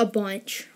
a bunch.